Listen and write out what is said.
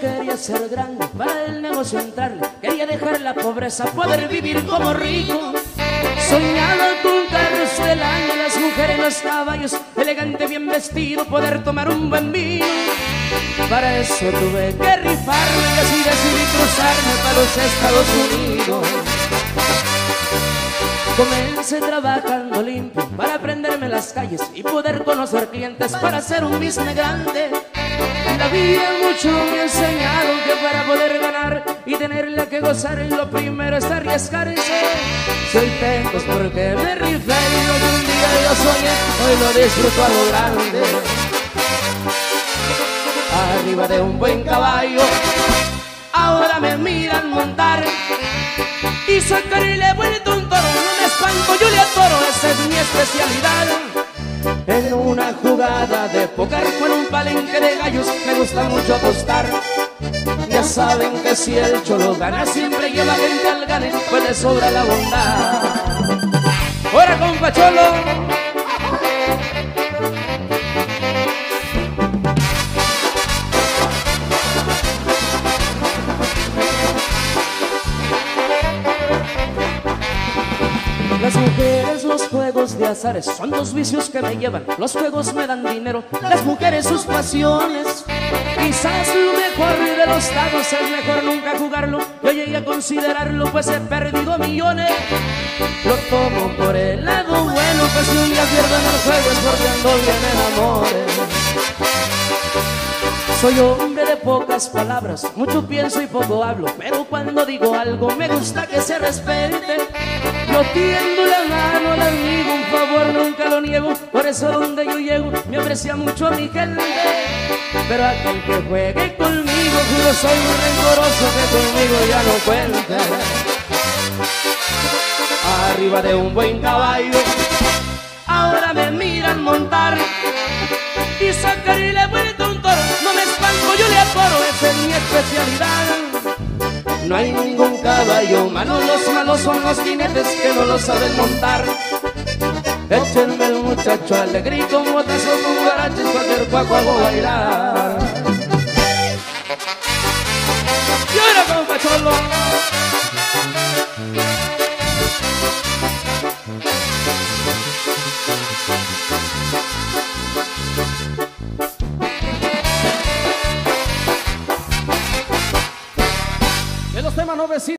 Quería ser grande, para el negocio entrarle, quería dejar la pobreza, poder vivir como rico. Soñaba con carros del año, las mujeres, los caballos, elegante, bien vestido, poder tomar un buen vino. Para eso tuve que rifarme y así decidí cruzarme para los Estados Unidos. Comencé trabajando limpio para aprenderme las calles y poder conocer clientes para ser un business grande. La vida mucho me ha enseñado que para poder ganar y tenerla que gozar lo primero es arriesgarse. Soy tecos porque me rifé y lo que un día yo soñé, hoy lo disfruto a lo grande. Arriba de un buen caballo, ahora me miran especialidad. En una jugada de póker con un palenque de gallos me gusta mucho apostar. Ya saben que si el cholo gana siempre lleva gente al gane, pues le sobra la bondad. ¡Hora compa cholo! Mujeres, los juegos de azares son dos vicios que me llevan. Los juegos me dan dinero, las mujeres sus pasiones. Quizás lo mejor de los dados es mejor nunca jugarlo. Yo llegué a considerarlo, pues he perdido millones. Lo tomo por el lado bueno, pues si un día pierdo en el juego es porque ando bien en amores. Soy hombre de pocas palabras, mucho pienso y poco hablo, pero cuando digo algo me gusta que se respete. Yo tiendo favor nunca lo niego, por eso donde yo llego me aprecia mucho a mi gente. Pero aquel que juegue conmigo, juro soy muy rencoroso que conmigo ya no cuenta. Arriba de un buen caballo, ahora me miran montar y sacarle vuelta un toro, no me espanto, yo le atoro, esa es mi especialidad. No hay ningún caballo malo, los malos son los jinetes que no lo saben montar. Échenme el muchacho alegre y con botas o con guaraches cualquier cuaco hago bailar. Y ahora compa cholo. De los temas novecitos.